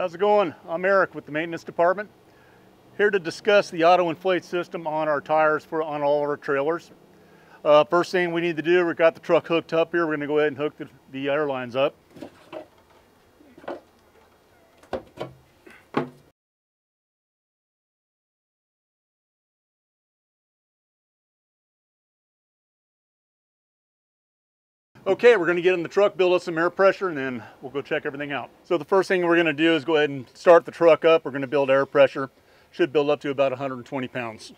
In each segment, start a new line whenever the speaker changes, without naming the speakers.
How's it going? I'm Eric with the maintenance department. Here to discuss the auto inflate system on our tires for on all our trailers. Uh, first thing we need to do, we've got the truck hooked up here. We're going to go ahead and hook the, the air lines up. Okay, we're gonna get in the truck, build up some air pressure, and then we'll go check everything out. So the first thing we're gonna do is go ahead and start the truck up. We're gonna build air pressure. Should build up to about 120 pounds.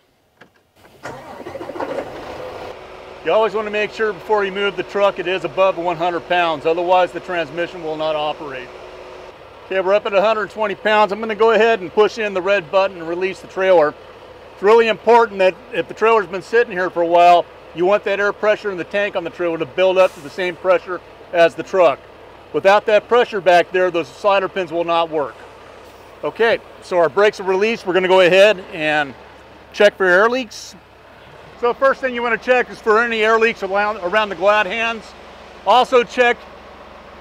You always wanna make sure before you move the truck it is above 100 pounds, otherwise the transmission will not operate. Okay, we're up at 120 pounds. I'm gonna go ahead and push in the red button and release the trailer. It's really important that if the trailer's been sitting here for a while, you want that air pressure in the tank on the trailer to build up to the same pressure as the truck. Without that pressure back there, those slider pins will not work. Okay, so our brakes are released. We're gonna go ahead and check for air leaks. So first thing you wanna check is for any air leaks around, around the glad hands. Also check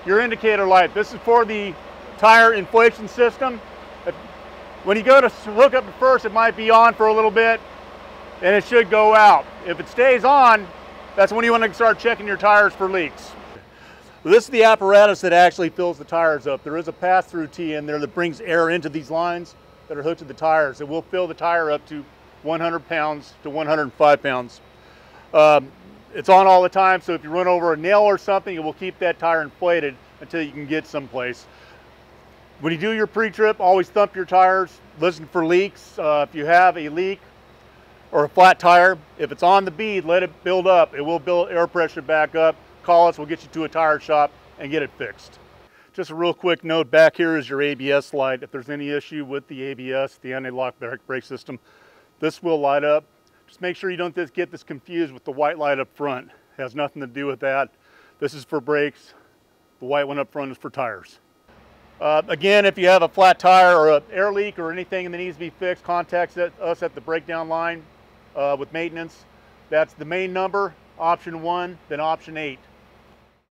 your indicator light. This is for the tire inflation system. When you go to hook up first, it might be on for a little bit and it should go out. If it stays on, that's when you want to start checking your tires for leaks. This is the apparatus that actually fills the tires up. There is a pass-through tee in there that brings air into these lines that are hooked to the tires. It will fill the tire up to 100 pounds to 105 pounds. Um, it's on all the time, so if you run over a nail or something, it will keep that tire inflated until you can get someplace. When you do your pre-trip, always thump your tires, listen for leaks. Uh, if you have a leak, or a flat tire, if it's on the bead, let it build up. It will build air pressure back up. Call us, we'll get you to a tire shop and get it fixed. Just a real quick note, back here is your ABS light. If there's any issue with the ABS, the anti-lock brake system, this will light up. Just make sure you don't get this confused with the white light up front. It has nothing to do with that. This is for brakes. The white one up front is for tires. Uh, again, if you have a flat tire or an air leak or anything that needs to be fixed, contact us at the breakdown line uh, with maintenance. That's the main number, option one, then option eight.